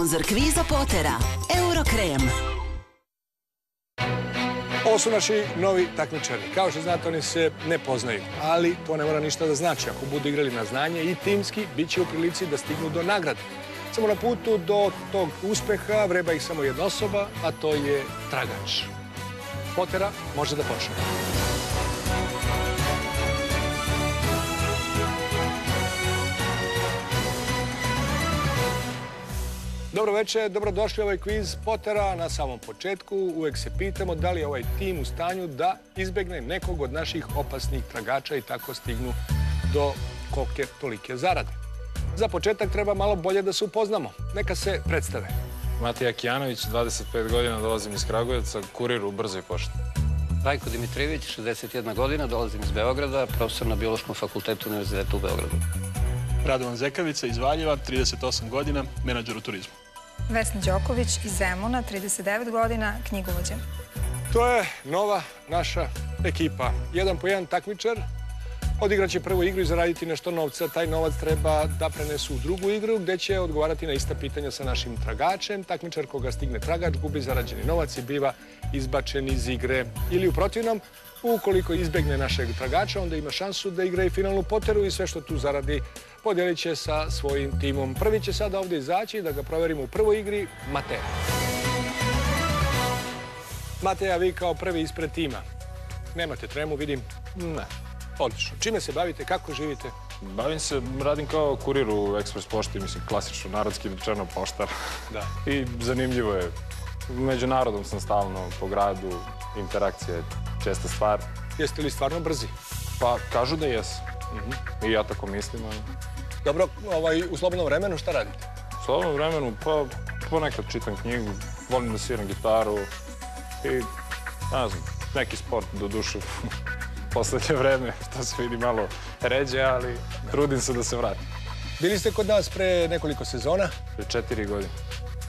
Sponzor kviza Potera. Eurokrem. Ovo su naši novi takmičari. Kao što znate, oni se ne poznaju, ali to ne mora ništa da znači. Ako budu igrali na znanje i timski, bit će u prilici da stignu do nagrade. Samo na putu do tog uspeha vreba ih samo jedna osoba, a to je tragač. Potera može da počne. Dobro večer, dobrodošli u ovaj kviz Potera. Na samom početku uvek se pitamo da li je ovaj tim u stanju da izbegne nekog od naših opasnih tragača i tako stignu do kolike tolike zarade. Za početak treba malo bolje da se upoznamo. Neka se predstave. Matija Kijanović, 25 godina, dolazim iz Kragujevca, kurir u brzoj pošti. Rajko Dimitrijević, 61 godina, dolazim iz Beograda, profesor na Biološkom fakultetu Univerziteta u Beogradu. Radovan Zekavica iz Valjeva, 38 godina, menadžer u turizmu. Vesna Đoković iz Zemuna, 39 godina, knjigovođa. To je nova naša ekipa. Jedan po jedan takmičar odigraće prvu igru i zaraditi nešto novca. Taj novac treba da prenesu u drugu igru gde će odgovarati na ista pitanja sa našim tragačem. Takmičar koga stigne tragač gubi zarađeni novac i biva izbačen iz igre. Ili u protivnom, ukoliko izbegne našeg tragača, onda ima šansu da igra i finalnu poteru i sve što tu zaradi podijelit će sa svojim timom. Prvi će sada ovde izaći da ga proverimo u prvoj igri, Mateja. Mateja, vi kao prvi ispred tima. Nemate tremu, vidim. Ne. Odlično. Čime se bavite, kako živite? Bavim se, radim kao kurir u Ekspres pošti, mislim, klasično, narodski rečeno poštar. Da. I zanimljivo je. Među narodom sam stalno po gradu, interakcija je česta stvar. Jeste li stvarno brzi? Pa, kažu da jesu. I ja tako mislim, ali... Dobro, ovaj, u slobodnom vremenu šta radite? U slobodnom vremenu, pa ponekad čitam knjigu, volim da sviram gitaru i, ne znam, neki sport do duše poslednje vreme, što se vidi malo ređe, ali trudim se da se vratim. Bili ste kod nas pre nekoliko sezona. Pre četiri godine.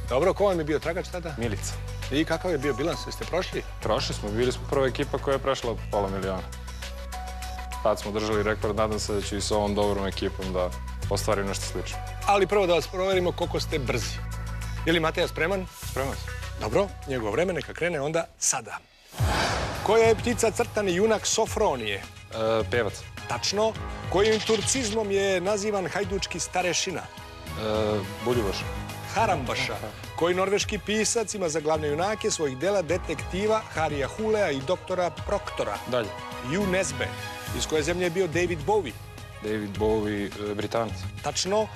Dobro, ko vam je bio tragač tada? Milica. I kakav je bio bilans? Jeste prošli? Prošli smo, bili smo prva ekipa koja je prešla pola miliona. Tad smo držali rekord, nadam se da ću i sa ovom dobrom ekipom da ostvarim nešto slično. Ali prvo da vas proverimo koliko ste brzi. Je li Mateja spreman? Spreman sam. Dobro, njegovo vreme neka krene onda sada. Koja je ptica crtani junak Sofronije? E, pevac. Tačno. Kojim turcizmom je nazivan hajdučki starešina? E, Buljubaš. Harambaša. Koji norveški pisac ima za glavne junake svojih dela detektiva Harija Hulea i doktora Proktora? Dalje. Ju Nesbe. Iz koje zemlje je bio David Bowie? David Bowie, e, Britanac. Tačno.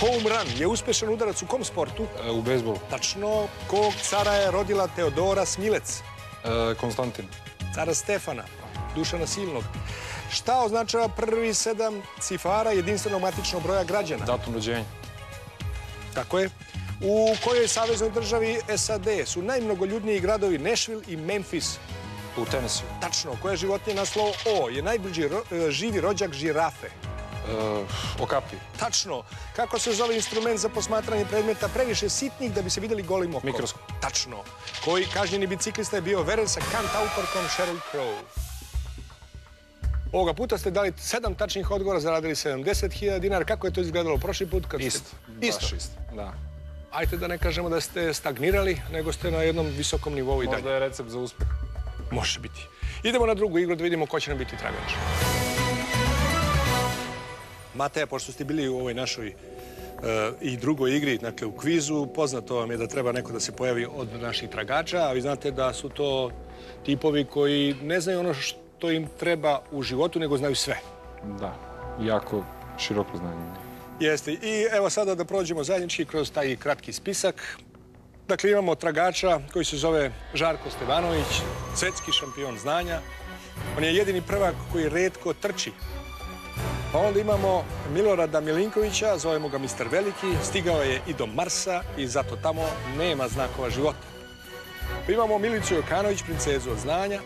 Home run je uspešan udarac u kom sportu? E, u bejsbolu. Tačno. Kog cara je rodila Teodora Smilec? E, Konstantin. Cara Stefana, Dušana Silnog. Šta označava prvi sedam cifara jedinstvenog matičnog broja građana? Datum rođenja. Tako je. U kojoj saveznoj državi SAD su najmnogoljudniji gradovi Nashville i Memphis? U Tennessee. Tačno. Koje životinje na slovo O je najbliži ro e, živi rođak žirafe? E, okapi. Tačno. Kako se zove instrument za posmatranje predmeta previše sitnih da bi se videli golim okom? Mikroskop. Tačno. Koji kažnjeni biciklista je bio veren sa kantautorkom Sheryl Crow? Ovoga puta ste dali sedam tačnih odgovora, zaradili 70.000 dinara. Kako je to izgledalo prošli put? Kad Isto. Ste... Isto. Baš isto. Da. Ajde da ne kažemo da ste stagnirali, nego ste na jednom visokom nivou i dalje. Možda je recept za uspeh. Može biti. Idemo na drugu igru da vidimo ko će nam biti tragač. Mateja, pošto ste bili u ovoj našoj e, i drugoj igri, dakle u kvizu, poznato vam je da treba neko da se pojavi od naših tragača, a vi znate da su to tipovi koji ne znaju ono što im treba u životu, nego znaju sve. Da. Jako široko znanje. Jeste. I evo sada da prođemo zajednički kroz taj kratki spisak. Dakle, imamo tragača koji se zove Žarko Stevanović, svetski šampion znanja. On je jedini prvak koji redko trči. Pa onda imamo Milorada Milinkovića, zovemo ga Mister Veliki, stigao je i do Marsa i zato tamo nema znakova života. Pa imamo Milicu Jokanović, princezu od znanja.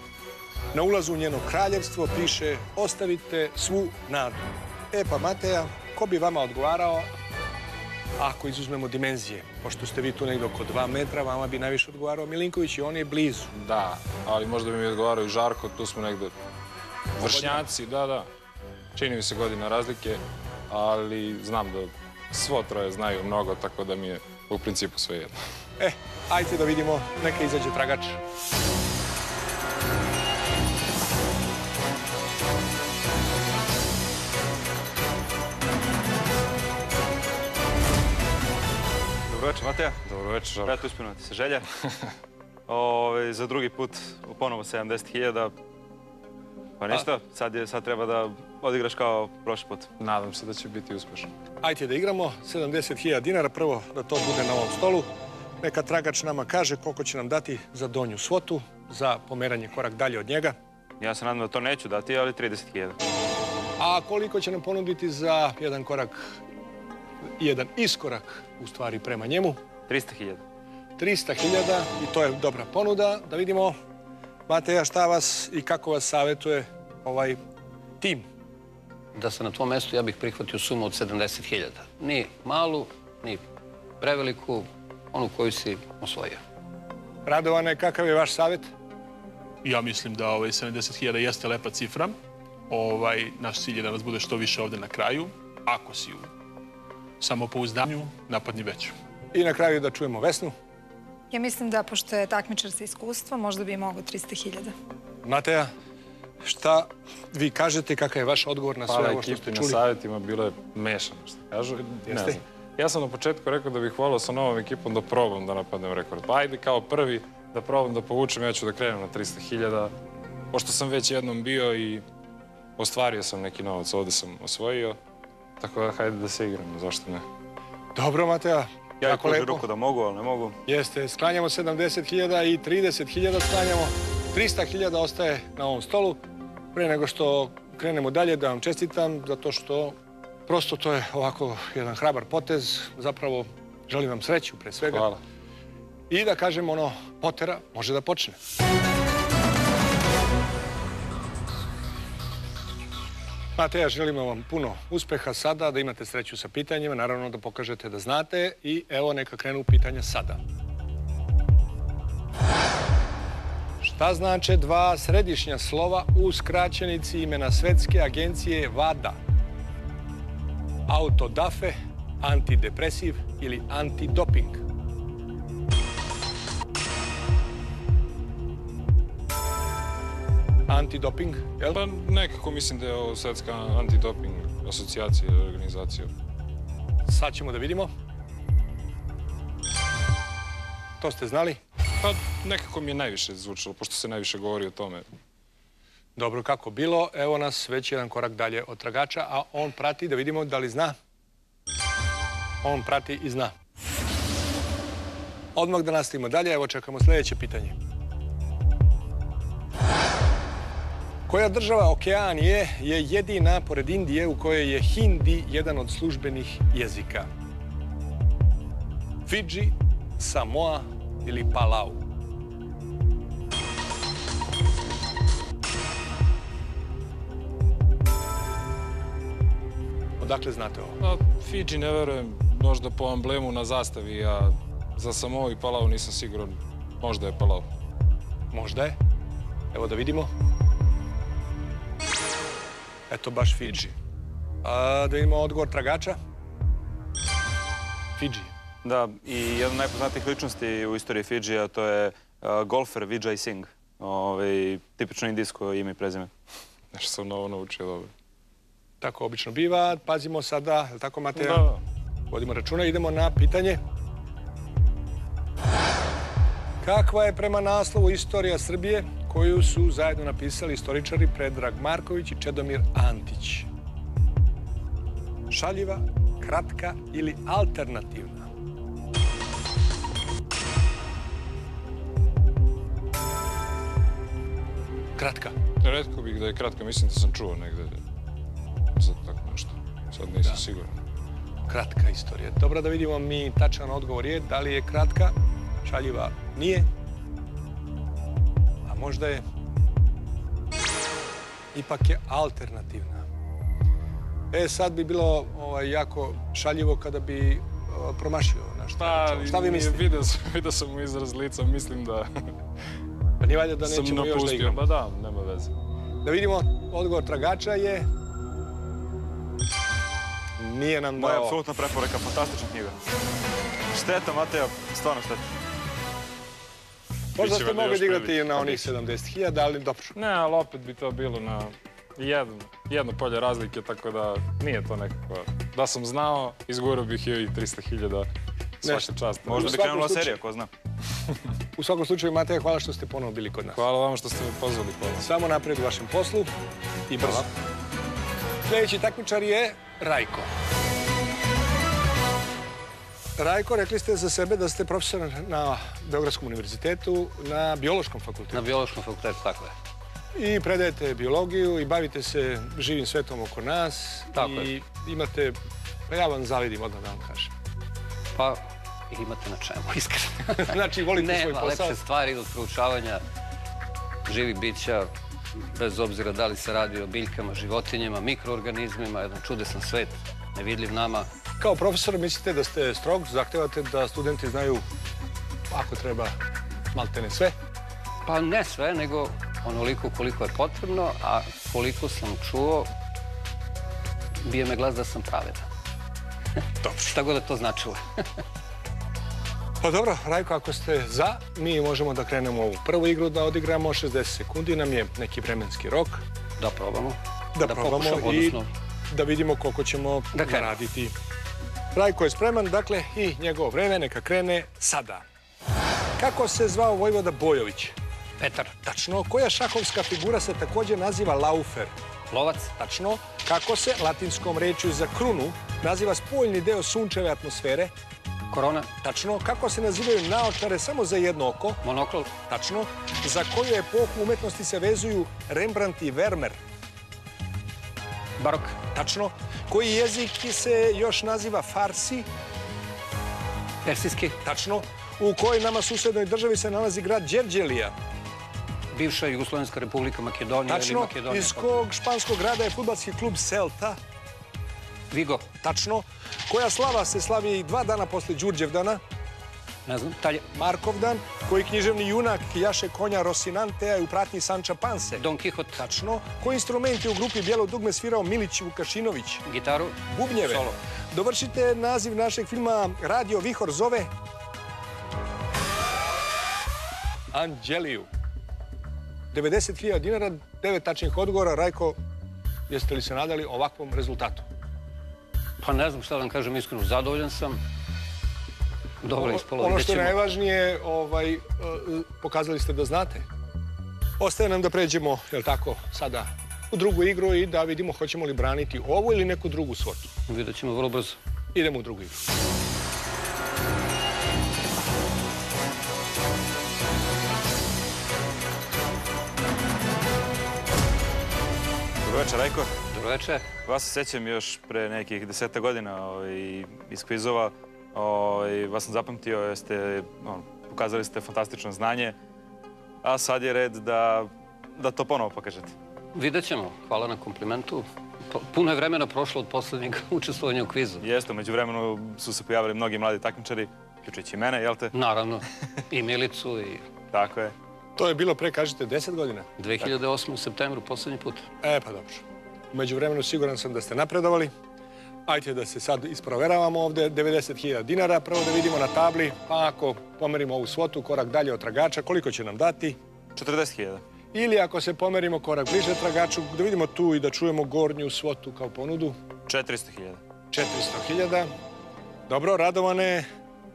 Na ulazu u njeno kraljevstvo piše ostavite svu nadu. E pa Mateja, ko bi vama odgovarao ako izuzmemo dimenzije? Pošto ste vi tu negdje oko dva metra, vama bi najviše odgovarao Milinković i on je blizu. Da, ali možda bi mi odgovarao i Žarko, tu smo negde vršnjaci, da, da. Čini mi se godina razlike, ali znam da svo troje znaju mnogo, tako da mi je u principu sve jedno. E, ajte da vidimo, neka izađe tragač. Dobro večer, Mateja. Dobro večer, Žarko. Eto, ispunila ti se želja. Ove, za drugi put ponovo 70.000. Pa ništa, sad, je, sad treba da odigraš kao prošli put. Nadam se da će biti uspešno. Ajde da igramo, 70.000 dinara, prvo da to bude na ovom stolu. Neka tragač nama kaže koliko će nam dati za donju svotu, za pomeranje korak dalje od njega. Ja se nadam da to neću dati, ali 30.000. A koliko će nam ponuditi za jedan korak, jedan iskorak u stvari prema njemu? 300.000. 300.000 i to je dobra ponuda. Da vidimo, Mateja, šta vas i kako vas savjetuje ovaj tim. Da sam na tvom mestu, ja bih prihvatio sumu od 70.000. Ni malu, ni preveliku, onu koju si osvojio. Radovane, kakav je vaš savjet? Ja mislim da ovaj 70.000 jeste lepa cifra. Ovaj, naš cilj je da nas bude što više ovde na kraju. Ako si u samopouzdanju, napadni veću. I na kraju da čujemo Vesnu. Ja mislim da, pošto je takmičar sa iskustvom, možda bi mogao 300.000. Mateja, šta vi kažete, kakav je vaš odgovor na sve ovo što ekipi ste na čuli? savjetima, bilo je mešano, što kažu. Ne Jeste? znam. Ja sam na početku rekao da bih volao sa novom ekipom da probam da napadnem rekord. Pa ajde kao prvi da probam da povučem, ja ću da krenem na 300.000. Pošto sam već jednom bio i ostvario sam neki novac, ovde sam osvojio. Tako da hajde da se igramo, zašto ne? Dobro, Mateja, Ja i lepo. ruku da mogu, ali ne mogu. Jeste, sklanjamo 70.000 i 30.000 sklanjamo. 300.000 ostaje na ovom stolu. Pre nego što krenemo dalje, da vam čestitam, zato što prosto to je ovako jedan hrabar potez. Zapravo, želim vam sreću pre svega. Hvala. I da kažem ono, potera može da počne. Mateja, želimo vam puno uspeha sada, da imate sreću sa pitanjima, naravno da pokažete da znate i evo neka krenu pitanja sada. Šta znače dva središnja slova u skraćenici imena Svetske agencije VADA? Autodafe, antidepresiv ili antidoping? Antidoping, jel? Pa nekako mislim da je ovo svetska antidoping asocijacija ili organizacija. Sad ćemo da vidimo. To ste znali? Pa nekako mi je najviše zvučalo, pošto se najviše govori o tome. Dobro, kako bilo, evo nas već jedan korak dalje od tragača, a on prati da vidimo da li zna. On prati i zna. Odmah da nastavimo dalje, evo čekamo sledeće pitanje. Koja država Okeanije je jedina, pored Indije, u kojoj je hindi jedan od službenih jezika? Fidži, Samoa ili Palau? Odakle znate ovo? Pa, Fidži ne verujem, možda po amblemu na zastavi, a za Samoa i Palau nisam siguran. Možda je Palau. Možda je. Evo da vidimo. Eto baš Fidži. A, da vidimo odgovor tragača. Fidži. Da, i jedna od najpoznatijih ličnosti u istoriji Fidžija, to je uh, golfer Vijay Singh. Ove, tipično indijsko ime i prezime. Nešto sam novo naučio dobro. Tako obično biva. Pazimo sada, je li tako Mateja? Da. Vodimo računa, idemo na pitanje. Kakva je prema naslovu istorija Srbije koju su zajedno napisali istoričari Predrag Marković i Čedomir Antić? Šaljiva, kratka ili alternativna? Kratka. Redko bih da je kratka, mislim da sam čuo negde za tako nešto. Sad nisam siguran. Kratka istorija. Dobro da vidimo mi tačan odgovor je da li je kratka, šaljiva nije, možda je ipak je alternativna. E, sad bi bilo ovaj, jako šaljivo kada bi o, promašio naš Pa. Šta vi mislite? Video sam, video sam mu izraz lica, mislim da Pa nije valjda da nećemo još da igramo. Pa da, nema veze. Da vidimo, odgovor tragača je... Nije nam Moja dao... apsolutna preporeka, fantastična knjiga. Šteta, Mateo, stvarno šteta. Možda ste mogli da igrati na onih 70.000, ali dobro. Ne, ali opet bi to bilo na jedno, jedno polje razlike, tako da nije to nekako... Da sam znao, izgurao bih i 300.000 svaka čast. Možda bi krenula slučaju- serija, ko zna. U svakom slučaju, Mateja, hvala što ste ponovo bili kod nas. Hvala vama što ste me pozvali. Hvala. Samo napred u vašem poslu i brzo. Sljedeći takmičar je Rajko. Rajko, rekli ste za sebe da ste profesor na Beogradskom univerzitetu na biološkom fakultetu. Na biološkom fakultetu, tako je. I predajete biologiju i bavite se živim svetom oko nas. Tako I je. imate, pa ja vam zavidim odmah da vam kažem. Pa imate na čemu, iskreno. Znači, volite svoj Nema posao. lepše stvari od proučavanja živih bića, bez obzira da li se radi o biljkama, životinjama, mikroorganizmima, jedan čudesan svet, nevidljiv nama. Kao profesor mislite da ste strog, zahtevate da studenti znaju ako treba maltene sve. Pa ne sve, nego onoliko koliko je potrebno, a koliko sam čuo, bije me glas da sam pravedan. Dobro. Šta god da to značilo. Pa dobro, Rajko, ako ste za, mi možemo da krenemo ovu prvu igru da odigramo. 60 sekundi nam je neki vremenski rok. Da probamo. Da, probamo pokušamo, i odnosno, da vidimo koliko ćemo Da raditi. Rajko je spreman, dakle, i njegovo vreme neka krene sada. Kako se zvao Vojvoda Bojović? Petar, Tačno. Koja šahovska figura se također naziva laufer? lovac, Tačno. Kako se latinskom rečju za krunu naziva spoljni deo sunčeve atmosfere? korona, Tačno. Kako se nazivaju naočare samo za jedno oko? monokl, Tačno. Za koju epohu umetnosti se vezuju Rembrandt i Vermeer? Barok, Tačno. Koji jezik se još naziva farsi? persijski, Tačno. U kojoj nama susednoj državi se nalazi grad Đerđelija? bivša Jugoslovenska republika Makedonija ili Tačno. Makedonija. Iz kog španskog grada je futbalski klub Celta? Vigo, Tačno. Koja slava se slavi dva dana posle Đurđevdana? ne znam, Markovdan, koji književni junak jaše konja Rosinantea i u pratnji Sanča Panse. Don Kihot, Tačno. Koji instrument je u grupi Bijelo dugme svirao Milić Vukašinović? gitaru, Bubnjeve. Solo. Dovršite naziv našeg filma Radio Vihor zove... Anđeliju. 90.000 dinara, devet tačnih odgovora. Rajko, jeste li se nadali ovakvom rezultatu? Pa ne znam šta da vam kažem iskreno, zadovoljan sam. Dobro je ispalo, Ono što je najvažnije, ovaj, e, pokazali ste da znate. Ostaje nam da pređemo, jel tako, sada u drugu igru i da vidimo hoćemo li braniti ovu ili neku drugu svotu. Vidjet ćemo vrlo brzo. Idemo u drugu igru. Dobro večer, Rajko. Dobro večer. Vas se sećam još pre nekih deseta godina ovaj, iz kvizova. Ovaj, vas sam zapamtio, jeste, ono, pokazali ste fantastično znanje, a sad je red da, da to ponovo pokažete. Vidjet ćemo. Hvala na komplimentu. Puno je vremena prošlo od poslednjeg učestvovanja u kvizu. Jeste, umeđu vremenu su se pojavili mnogi mladi takmičari, uključujući i mene, jel te? Naravno, i Milicu i Tako je. To je bilo pre, kažete, 10 godina. 2008. u septembru, poslednji put. E, pa dobro. Umeđu vremenu siguran sam da ste napredovali. Ajde da se sad isproveravamo ovde. 90.000 dinara. Prvo da vidimo na tabli. Pa ako pomerimo ovu svotu, korak dalje od tragača, koliko će nam dati? 40.000. Ili ako se pomerimo korak bliže tragaču, da vidimo tu i da čujemo gornju svotu kao ponudu. 400.000. 400.000. Dobro, Radovane,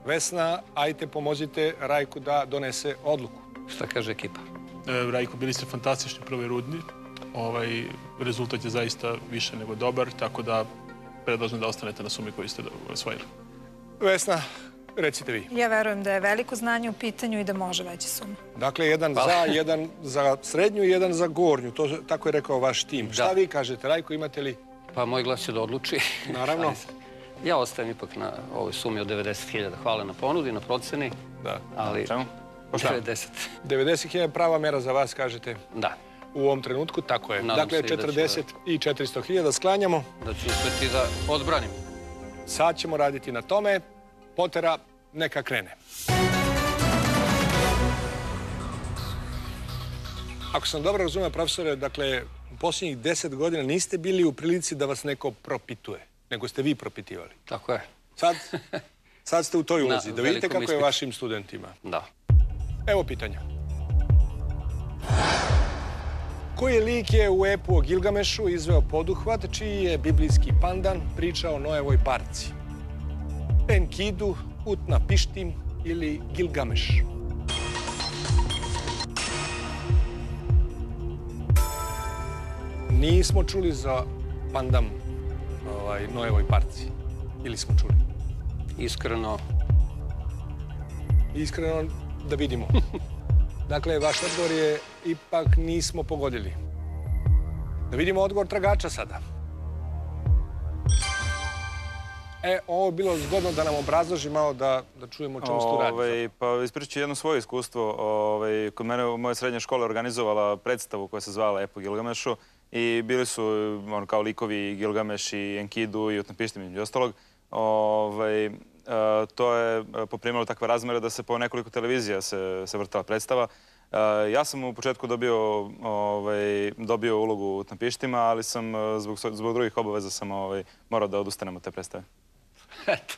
Vesna, ajte pomozite Rajku da donese odluku. Šta kaže ekipa? E, Rajko, bili ste fantastični prvoj rudni. Ovaj, rezultat je zaista više nego dobar, tako da predlažem da ostanete na sumi koju ste osvojili. Vesna, recite vi. Ja verujem da je veliko znanje u pitanju i da može veći suma. Dakle, jedan Hvala. za, jedan za srednju i jedan za gornju. To, tako je rekao vaš tim. Šta Da. vi kažete, Rajko, imate li? Pa moj glas će da odluči. Naravno. Ja ostajem ipak na ovoj sumi od 90.000. Hvala na ponudi, na proceni, Da. ali... Čemu? Pa šta? 90. 90.000 je prava mera za vas, kažete, Da, u ovom trenutku. Tako je. Nadam dakle, se i da će 40 i 400.000 sklanjamo. da ću uspeti da odbranim. Sad ćemo raditi na tome. Potera, neka krene. Ako sam dobro razumio, profesore, dakle, u posljednjih 10 godina niste bili u prilici da vas neko propituje, nego ste vi propitivali. Tako je. Sad, Sad ste u toj ulozi. Da vidite kako je vašim studentima. Da. Evo pitanja. Koji lik je u epu o Gilgamešu izveo poduhvat čiji je biblijski pandan pričao o Noevoj parci? Enkidu, Utna Pištim ili Gilgameš? Nismo čuli za pandam ovaj, Noevoj parci. Ili smo čuli? Iskreno, Iskreno da vidimo. Dakle, vaš odgovor je ipak nismo pogodili. Da vidimo odgovor tragača sada. E, ovo je bilo zgodno da nam obrazloži malo da, da čujemo o čemu se tu radi. Ovaj, pa ispričat ću jedno svoje iskustvo. Ovaj, kod mene u moje srednje škole organizovala predstavu koja se zvala Epo Gilgamešu i bili su on, kao likovi Gilgameš i Enkidu i Utnapištim između ostalog. Ovaj, to je e, poprimilo takve razmere da se po nekoliko televizija se, se vrtala predstava. E, ja sam u početku dobio, ovaj, dobio ulogu u Utnapištima, ali sam e, zbog, zbog drugih obaveza sam ovaj, morao da odustanem od te predstave. eto,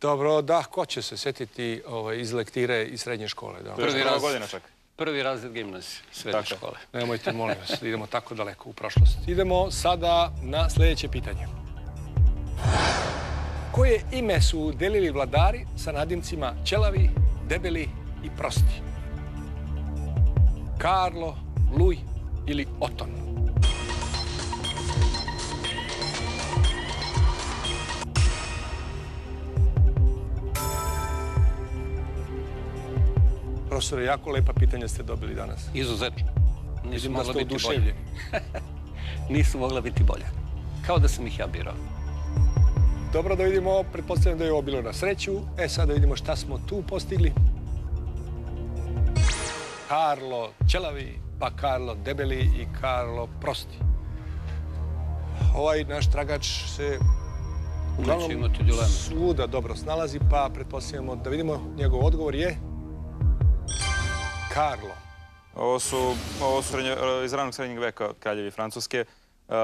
Dobro, da, ko će se setiti ovaj, iz lektire iz srednje škole? Da. Prvi raz. godina čak. prvi razred gimnazije, srednje škole. Nemojte, molim vas, idemo tako daleko u prošlost. Idemo sada na sljedeće pitanje. Koje ime su delili vladari sa nadimcima Ćelavi, Debeli i Prosti? Karlo, Luj ili Oton? Profesore, jako lepa pitanja ste dobili danas. Izuzetno. Nisu da mogla ste biti bolje. oduševljeni. Nisu mogla biti bolje. Kao da sam ih ja birao. Dobro da vidimo, pretpostavljam da je ovo bilo na sreću. E sad da vidimo šta smo tu postigli. Karlo Ćelavi, pa Karlo Debeli i Karlo Prosti. Ovaj naš tragač se uglavnom imati dileme. svuda dobro snalazi, pa pretpostavljamo da vidimo njegov odgovor je Karlo. Ovo su, ovo su srednje- iz ranog srednjeg veka kraljevi Francuske. Uh,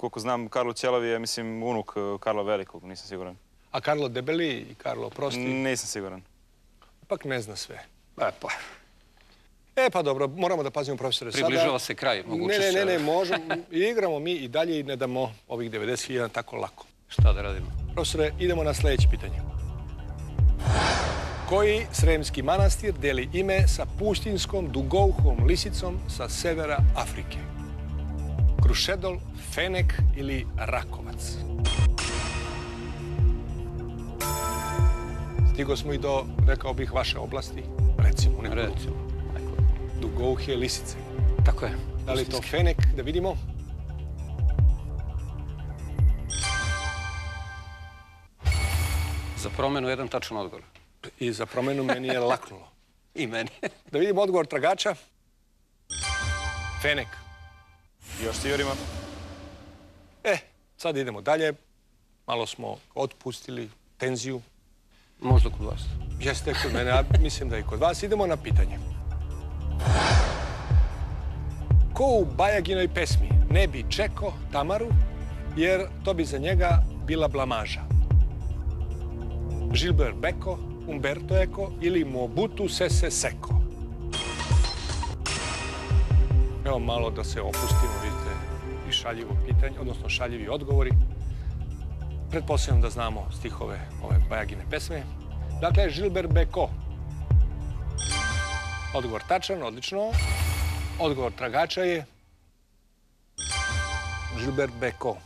koliko znam, Karlo Ćelavi je, mislim, unuk e, Karla Velikog, nisam siguran. A Karlo Debeli i Karlo Prosti Nisam siguran. ipak ne zna sve. E pa, E pa dobro, moramo da pazimo profesore sada. približava se kraj. Moguće Ne, ne, ne, se- ne, možemo, igramo mi i dalje i ne damo ovih 90.000 tako lako. Šta da radimo? Profesore, idemo na sljedeće pitanje. Koji sremski manastir deli ime sa pustinjskom dugouhom lisicom sa severa Afrike? Krušedol, Fenek ili Rakovac? Stigo smo i do, rekao bih, vaše oblasti. Recimo, neku Recimo. dugouhe lisice. Tako je. Da li je to. Fenek? Da vidimo. Za promenu jedan tačan odgovor. I za promenu meni je laknulo. I meni. Da vidimo odgovor tragača. Fenek. Još s Jurima. E, sad idemo dalje. Malo smo otpustili tenziju. Možda kod vas. Jeste kod mene, a mislim da i kod vas. Idemo na pitanje. Ko u Bajaginoj pesmi ne bi čekao Tamaru, jer to bi za njega bila blamaža? Gilbert Beko, Umberto Eco ili Mobutu Sese Seko? Evo malo da se opustimo, vidite, i šaljivo pitanje, odnosno šaljivi odgovori. Pretpostavljam da znamo stihove ove Bajagine pesme. Dakle, Gilbert Beko. Odgovor tačan, odlično. Odgovor tragača je Gilbert Beko.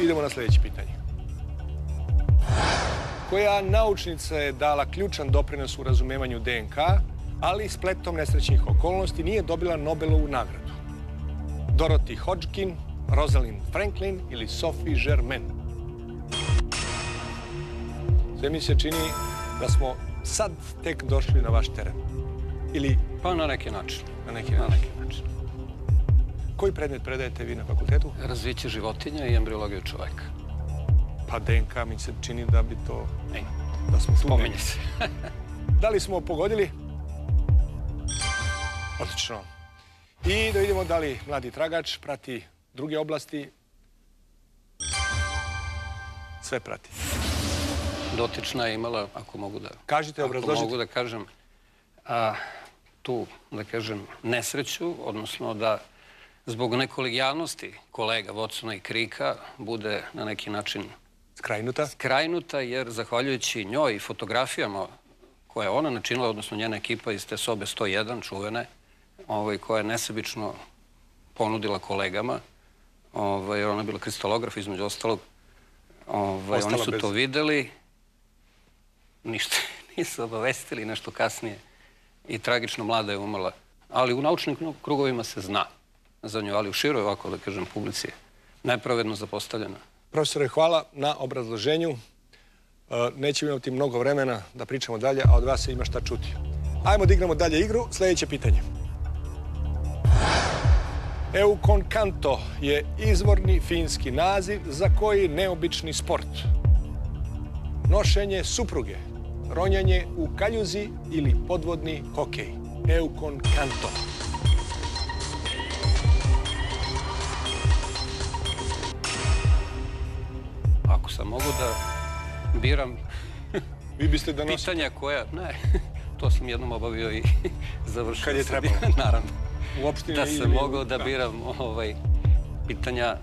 Idemo na sljedeće pitanje. Koja naučnica je dala ključan doprinos u razumevanju DNK, ali spletom nesrećnih okolnosti nije dobila Nobelovu nagradu? Dorothy Hodgkin, Rosalind Franklin ili Sophie Germain? Sve mi se čini da smo sad tek došli na vaš teren. Ili Pa na neki način. na neki Na način. neki način. Koji predmet predajete vi na fakultetu? Razviće životinja i embriologiju čoveka. Pa DNK mi se čini da bi to... Ej, Da smo tu spominje se. Da li smo pogodili? Odlično. I da vidimo da li mladi tragač prati druge oblasti. Sve prati. dotična je imala, ako mogu da... Kažite, Ako obrazložite. mogu da kažem, a, tu, da kažem, nesreću, odnosno da zbog nekolegijalnosti kolega Vocona i Krika bude na neki način Skrajnuta. skrajnuta, jer zahvaljujući njoj i fotografijama koje je ona načinila, odnosno njena ekipa iz te sobe 101, čuvene, ovaj, koja je nesebično ponudila kolegama, ovaj, ona je bila kristalograf između ostalog, ovaj, Ostala oni su bez- to videli, ništa nisu obavestili, nešto kasnije i tragično mlada je umrla. Ali u naučnim kru- krugovima se zna za nju, ali u široj ovako, da kažem, publici je nepravedno zapostavljena. Profesore, hvala na obrazloženju. E, Nećemo imati mnogo vremena da pričamo dalje, a od vas se ima šta čuti. Ajmo da igramo dalje igru. Sljedeće pitanje. Eukon Kanto je izvorni finski naziv za koji neobični sport. Nošenje supruge, ronjanje u kaljuzi ili podvodni hokej. Eukon Kanto. Ako sam mogu da biram Vi biste da nosite pitanja koja... Ne, to sam jednom obavio i završio. Kad je trebalo. Naravno. U opštini Da sam ili- mogao da biram ovaj, pitanja,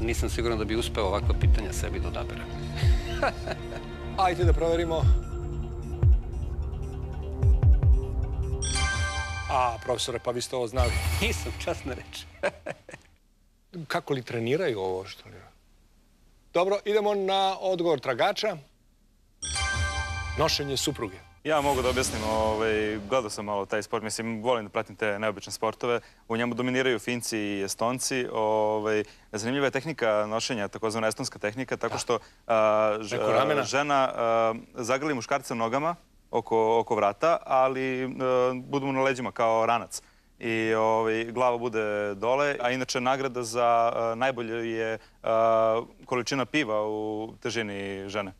nisam siguran da bi uspeo ovakva pitanja sebi da odaberem. Ajde da proverimo. A, profesore, pa vi ste ovo znali. Nisam, časna reč. Kako li treniraju ovo što li? Dobro, idemo na odgovor tragača. Nošenje supruge. Ja mogu da objasnim, ovaj, gledao sam malo taj sport, mislim, volim da pratim te neobične sportove. U njemu dominiraju Finci i Estonci. Ovaj, zanimljiva je tehnika nošenja, takozvana estonska tehnika, tako što a, ž- Preko ramena. žena a, zagrli muškarca nogama oko, oko vrata, ali budu mu na leđima kao ranac. I ovaj, glava bude dole, a inače nagrada za najbolje je količina piva u težini žene.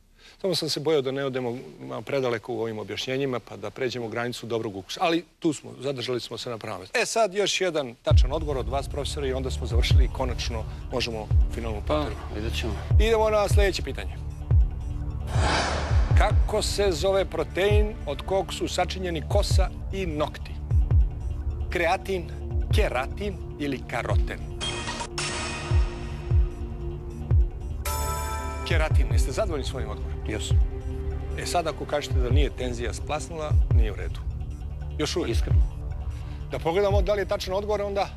Samo sam se bojao da ne odemo predaleko u ovim objašnjenjima, pa da pređemo granicu dobrog ukusa. Ali tu smo, zadržali smo se na pravom mjestu. E sad još jedan tačan odgovor od vas, profesora, i onda smo završili i konačno možemo finalnu Pa, poteru. vidjet ćemo. Idemo na sljedeće pitanje. Kako se zove protein od kog su sačinjeni kosa i nokti? Kreatin, keratin ili karoten? Keratin, jeste zadovoljni svojim odgovorom? Jesam. E sad ako kažete da nije tenzija splasnula, nije u redu. Još uvijek. Iskreno. Da pogledamo da li je tačan odgovor, onda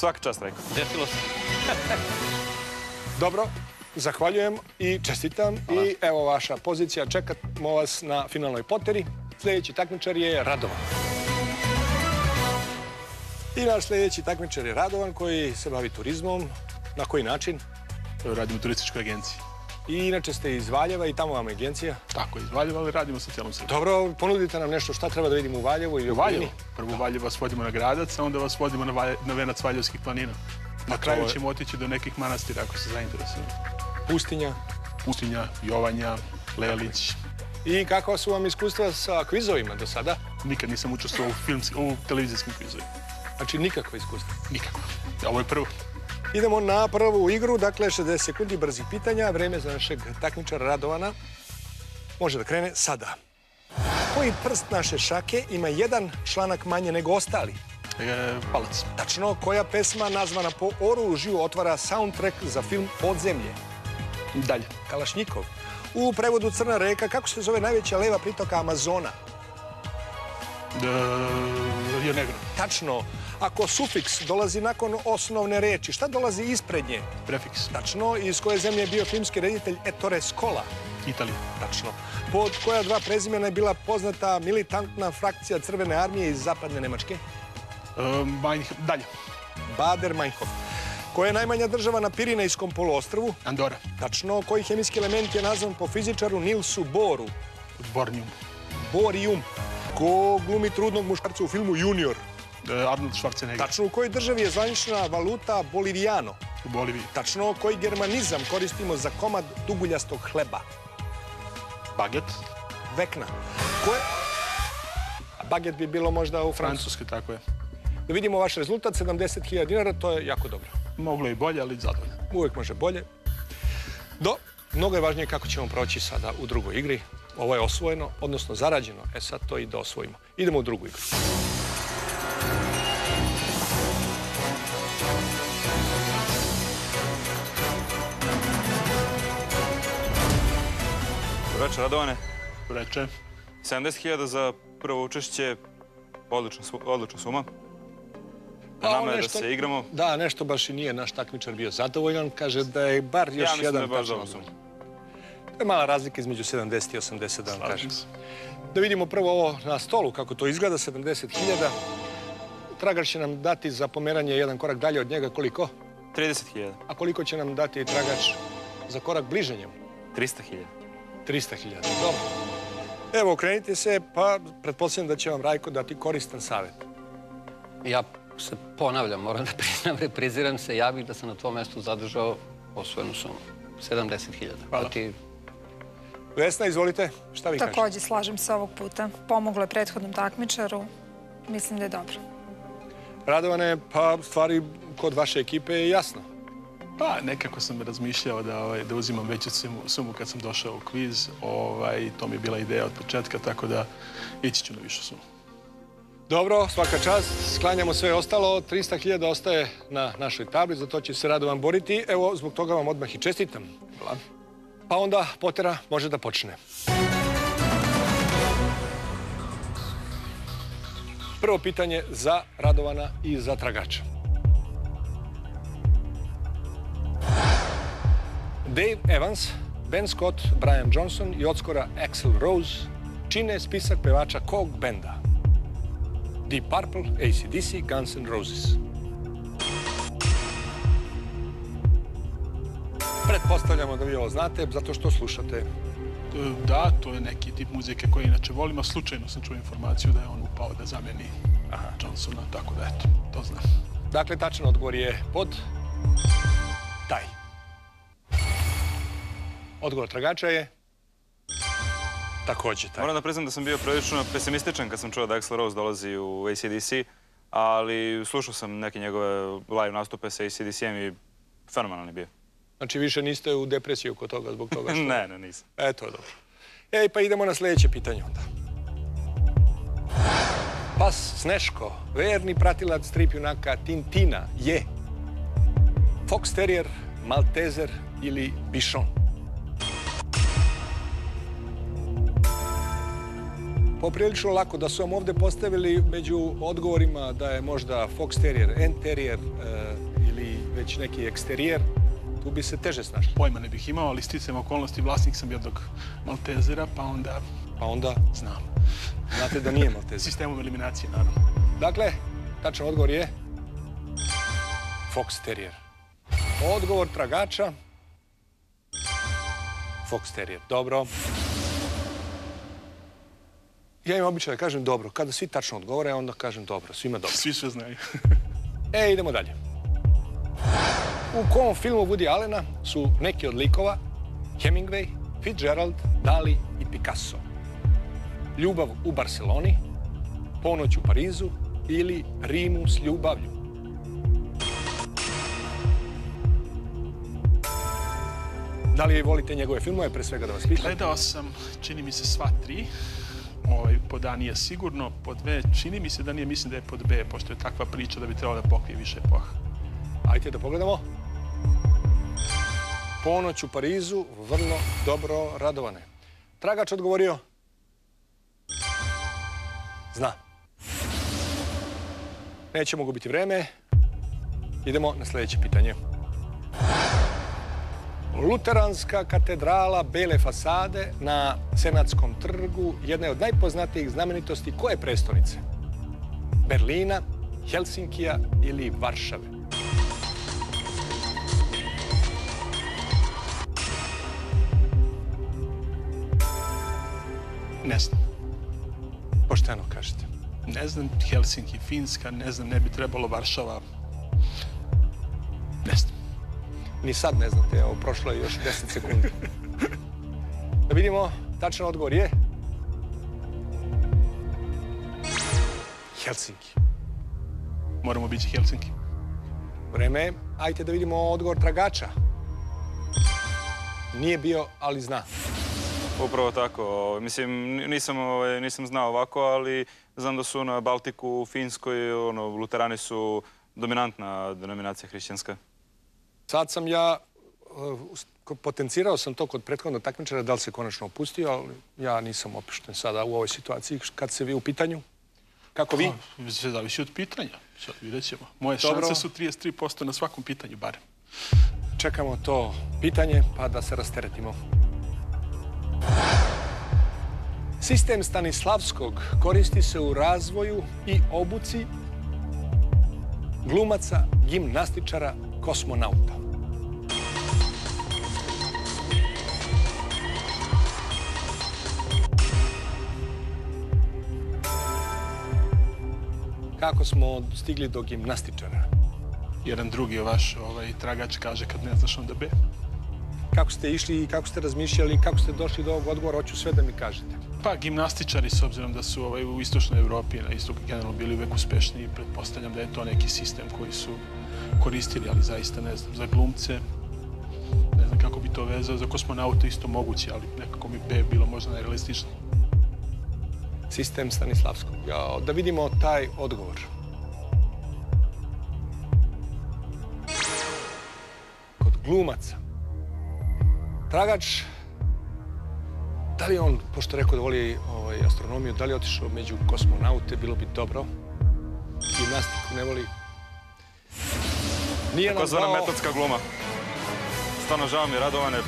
Svaka čast, rekao. Desilo se. Dobro, zahvaljujem i čestitam. I evo vaša pozicija, čekamo vas na finalnoj poteri. Sljedeći takmičar je Radovan. I naš sljedeći takmičar je Radovan koji se bavi turizmom. Na koji način? Radimo u turističkoj agenciji. I inače ste iz Valjeva i tamo vam je agencija. Tako iz Valjeva, ali radimo sa cijelom Srbijom. Dobro, ponudite nam nešto šta treba da vidimo u Valjevu i U okolini. Prvo u Valjevo vas vodimo na gradac, a onda vas vodimo na, Valje- na venac Valjevskih planina. Na kraju ćemo otići do nekih manastira ako se zainteresuju. Pustinja. Pustinja, Jovanja, Lelić. I kako su vam iskustva sa kvizovima do sada? Nikad nisam učestvovao u, u televizijskim kvizovima. Znači nikakva iskustva. Nikako. Ovo je prvo. Idemo na prvu igru, dakle 60 sekundi brzih pitanja, vreme za našeg takmičara Radovana. Može da krene sada. Koji prst naše šake ima jedan članak manje nego ostali? E, palac. Tačno, koja pesma nazvana po oružju otvara soundtrack za film Podzemlje? Dalje. Kalašnjikov. U prevodu Crna reka, kako se zove najveća leva pritoka Amazona? E, Rio Negro. Tačno, ako sufiks dolazi nakon osnovne reči, šta dolazi ispred nje? Prefiks. Tačno, iz koje zemlje je bio filmski reditelj Ettore Scola? Italija. Tačno. Pod koja dva prezimena je bila poznata militantna frakcija Crvene armije iz zapadne Nemačke? E, dalje. Bader-Meinhof. Koja je najmanja država na Pirinejskom poluostrvu? Andora. Tačno. Koji hemijski element je nazvan po fizičaru Nilsu Boru? Bornijum. Borijum. Ko glumi trudnog muškarca u filmu Junior? E, Arnold Schwarzenegger. Tačno. U kojoj državi je zvanična valuta Bolivijano? U Boliviji. Tačno. Koji germanizam koristimo za komad duguljastog hleba? Baget. Vekna. Koje... Baget bi bilo možda u. Francuske, tako je. Da vidimo vaš rezultat, 70.000 dinara, to je jako dobro. Moglo je i bolje, ali zadovoljno. Uvijek može bolje. Do, mnogo je važnije kako ćemo proći sada u drugoj igri. Ovo je osvojeno, odnosno zarađeno. E sad to i da osvojimo. Idemo u drugu igru. Dobro večer, Radovane. Reče, 70.000 za prvo učešće, odlična, odlična suma. Na Pa, nama je da se igramo. Da, nešto baš i nije naš takmičar bio zadovoljan. Kaže da je bar još Ja mislim jedan da je baš tačan dobra suma. To je mala razlika između 70 i 80, da vam kažem. Da vidimo prvo ovo na stolu, kako to izgleda, 70.000. Tragač će nam dati za pomeranje jedan korak dalje od njega koliko? 30.000. A koliko će nam dati tragač za korak bliže njemu? 300.000. 300.000. Dobro. Evo, okrenite se, pa pretpostavljam da će vam Rajko dati koristan savjet. Ja se ponavljam, moram da priznam, repriziram se, ja bih da sam na tvom mestu zadržao osvojenu sumu. 70.000. Hvala. Ti Vesna, izvolite, šta vi kažete? Takođe, slažem se ovog puta. Pomoglo je prethodnom takmičaru. Mislim da je dobro. Radovane, pa stvari kod vaše ekipe je jasno. Pa, nekako sam razmišljao da, ovaj, da uzimam veću sumu, kad sam došao u kviz. Ovaj, to mi je bila ideja od početka, tako da ići ću na višu sumu. Dobro, svaka čast, sklanjamo sve ostalo, 300.000 ostaje na našoj tabli, za to će se Radovan boriti. Evo, zbog toga vam odmah i čestitam. Hvala. Pa onda Potera može da počne. Prvo pitanje za Radovana i za tragača. Dave Evans, Ben Scott, Brian Johnson i odskora Axl Rose čine spisak pevača kog benda? Deep Purple, AC/DC, Guns N' Roses. Pretpostavljamo da vi ovo znate, zato što slušate. Da, to je neki tip muzike koji inače volim, a slučajno sam čuo informaciju da je on upao da zameni Johnsona, tako da eto, to znam. Dakle, tačan odgovor je pod taj. Odgovor tragača je takođe taj. Moram da priznam da sam bio prilično pesimističan kad sam čuo da Axl Rose dolazi u ACDC, ali slušao sam neke njegove live nastupe sa ACDC-em i fenomenalan je bio. Znači, više niste u depresiju kod toga zbog toga što... ne, ne, nisam. Eto, dobro. Ej, pa idemo na sljedeće pitanje onda. Pas Sneško, verni pratilac strip junaka Tintina je Fox Terrier, Maltezer ili Bichon? Poprilično lako da su vam ovde postavili među odgovorima da je možda Fox Terrier, N Terrier e, ili već neki eksterijer, tu bi se teže snašli. Pojma ne bih imao, ali sticajem okolnosti vlasnik sam jednog Maltezera, pa onda Pa onda znam. znate da nije Maltezer. Sistemom eliminacije, naravno. Dakle, tačan odgovor je Fox Terrier. Odgovor tragača Fox Terrier. Dobro. Ja imam običaj da kažem dobro. Kada svi tačno odgovore, onda kažem dobro. Svima dobro. Svi sve znaju. E, idemo dalje. U kom filmu Woody Allena su neki od likova Hemingway, Fitzgerald, Dali i Picasso? Ljubav u Barceloni, Ponoć u Parizu ili Rimu s ljubavlju? Da li volite njegove filmove, pre svega da vas pitam? Gledao sam, čini mi se, sva tri. Ovaj, pod A nije sigurno, pod B čini mi se da nije, mislim da je pod B, pošto je takva priča da bi trebalo da pokrije više epoha. Ajde da pogledamo. Ponoć u Parizu, vrlo dobro radovane. Tragač odgovorio? Zna. Nećemo gubiti vreme. Idemo na sljedeće pitanje. Luteranska katedrala Bele fasade na Senatskom trgu jedna je od najpoznatijih znamenitosti koje prestonice? Berlina, Helsinkija ili Varšave? Ne znam. Pošteno kažete. Ne znam, Helsinki, Finska, ne znam, ne bi trebalo Varšava. Ne znam. Ni sad ne znate, evo, prošlo je još 10 sekundi. Da vidimo, tačan odgovor je... Helsinki. Moramo biti Helsinki. Vreme je. Ajde da vidimo odgovor tragača. nije bio, ali zna. Upravo tako. Ovaj, Mislim, nisam, ovaj, nisam znao ovako, ali znam da su na Baltiku, Finskoj, ono, luterani su dominantna denominacija hrišćanska. Sad sam ja, uh, potencirao sam to kod prethodnog takmičara, da li se konačno opustio, ali ja nisam opišten sada u ovoj situaciji. Kad se vi u pitanju? Kako vi? Sve zavisi od pitanja. Sad vidjet ćemo. Moje Dobro. šanse su 33% na svakom pitanju, barem. Čekamo to pitanje, pa da se rasteretimo. Sistem Stanislavskog koristi se u razvoju i obuci glumaca, gimnastičara, kosmonauta. Kako smo stigli do gimnastičara? Jedan drugi vaš ovaj, tragač kaže kad ne znaš onda B. Kako ste išli i kako ste razmišljali kako ste došli do ovog odgovora, hoću sve da mi kažete. Pa gimnastičari, s obzirom da su ovaj, u istočnoj Evropi na istoku generalno bili uvek uspešniji, pretpostavljam da je to neki sistem koji su koristili, ali zaista ne znam, za glumce, ne znam kako bi to vezao, za kosmonauta isto moguće, ali nekako mi B bilo možda najrealističnije. Sistem Stanislavskog. Da vidimo taj odgovor. Kod glumaca. Tragač, da li on, pošto rekao da voli ovaj, astronomiju, da li je otišao među kosmonaute, bilo bi dobro. Gimnastiku ne voli. Nije nam Takozvana dao... metodska gluma. Stvarno žao mi Radovane.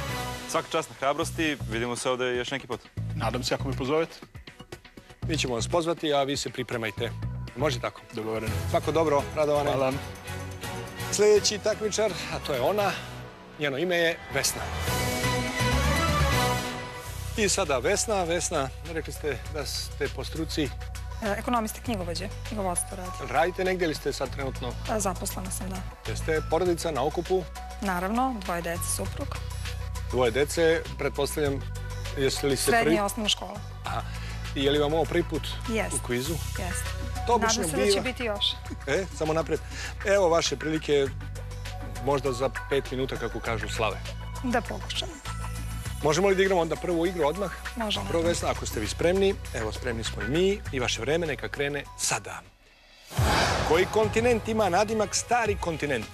Svaka čast na hrabrosti. Vidimo se ovde još neki put. Nadam se ako me pozovete. Mi ćemo vas pozvati, a vi se pripremajte. Može tako? Dogovoreno. Svako dobro, Radovane. Hvala. Sljedeći takmičar, a to je ona, njeno ime je Vesna. I sada Vesna, Vesna, rekli ste da ste po struci, E, Ekonomiste, knjigovođe, knjigovodstvo radi. radite negdje ili ste sad trenutno, E, Zaposlena sam, da. jeste porodica na okupu, Naravno, dvoje dece, suprug. dvoje dece, pretpostavljam, jeste li se Srednja prvi... i osnovna škola. Aha. I je li vam ovo prvi put u kvizu? Jeste. To obično Nadam se da će biti još. E, samo naprijed. Evo vaše prilike, možda za pet minuta, kako kažu, slave. Da pokušam. Možemo li da igramo onda prvu igru odmah? Možemo. Prvo Vesna, ako ste vi spremni, evo spremni smo i mi i vaše vreme neka krene sada. Koji kontinent ima nadimak stari kontinent?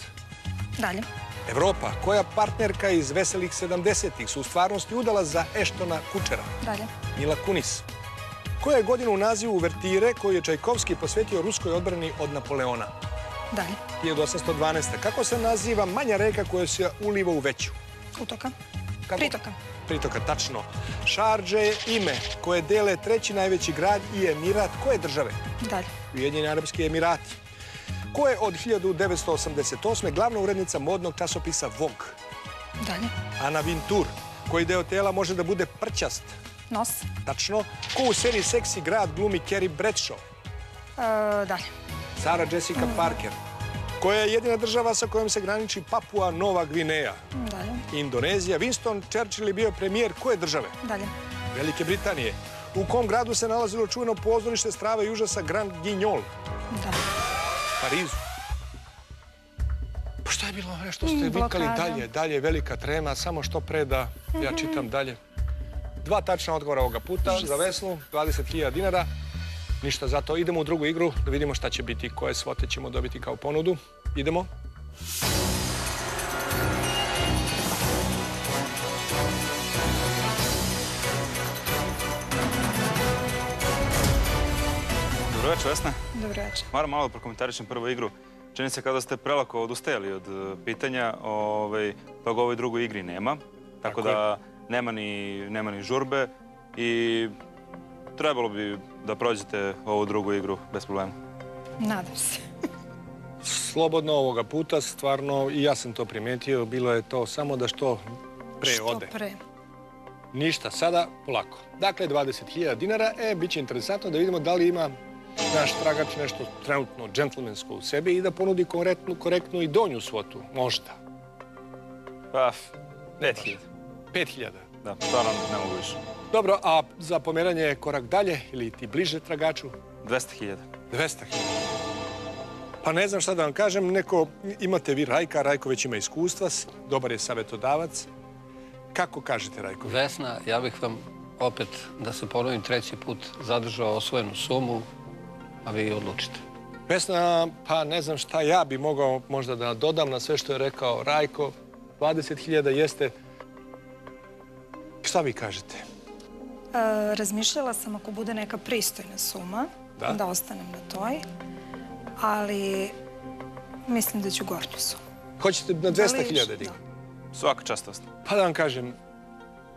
Dalje. Evropa, koja partnerka iz veselih 70-ih su u stvarnosti udala za Eštona Kučera? Dalje. Mila Kunis. Koja je godina u nazivu Uvertire koju je Čajkovski posvetio ruskoj odbrani od Napoleona? Dalje. 1812. Kako se naziva manja reka koja se uliva u veću? Utoka. Kako? Pritoka. Pritoka, tačno. Šarđe je ime koje dele treći najveći grad i emirat koje države? Dalje. Ujedinjeni Arabski Emirati. Ko je od 1988. glavna urednica modnog časopisa Vogue? Dalje. Ana Vintur. Koji deo tela može da bude prćast? Nos. Tačno. Ko u seriji Seksi grad glumi Carrie Bradshaw? E, dalje. Sarah Jessica Parker. Koja je jedina država sa kojom se graniči Papua Nova Gvineja? Dalje. Indonezija. Winston Churchill je bio premijer koje države? Dalje. Velike Britanije. U kom gradu se nalazilo čuveno pozorište strava i užasa Grand Guignol? Dalje. Parizu. Pa šta je bilo nešto ste Mm, vikali dalje, dalje, velika trema, samo što pre da ja čitam dalje. Dva tačna odgovora ovoga puta za Vesnu, 20.000 dinara. Ništa za to. Idemo u drugu igru da vidimo šta će biti, koje svote ćemo dobiti kao ponudu. Idemo. Dobro večer, Vesna. Dobro večer. Moram malo da prokomentarišem prvu igru. Čini se kada ste prelako odustajali od e, pitanja, ovaj, pa ga u ovoj drugoj igri nema. Tako, Tako da nema ni, nema ni žurbe i trebalo bi da prođete ovu drugu igru bez problema. Nadam se. Slobodno ovoga puta, stvarno, i ja sam to primetio, bilo je to samo da što pre Što ode. pre. Ništa, sada polako. Dakle, 20.000 dinara. E, bit će interesantno da vidimo da li ima naš tragač nešto trenutno džentlmensko u sebi i da ponudi korektnu, korektnu i donju svotu. Možda. Pa, 5000. 5.000. Da, stvarno ne mogu više. Dobro, a za pomeranje korak dalje ili ti bliže tragaču? 200.000. 200.000. Pa ne znam šta da vam kažem, neko, imate vi Rajka, Rajko već ima iskustva, dobar je savjetodavac. Kako kažete, Rajko? Vesna, ja bih vam opet, da se ponovim treći put, zadržao osvojenu sumu, a vi odlučite. Vesna, pa ne znam šta ja bi mogao možda da dodam na sve što je rekao Rajko. 20.000 jeste... Šta vi kažete? E, razmišljala sam ako bude neka pristojna suma, Da. da ostanem na toj, ali mislim da ću gornju sumu. Hoćete na Ali 200.000 da. digniti? Svaka čast. Pa da vam kažem,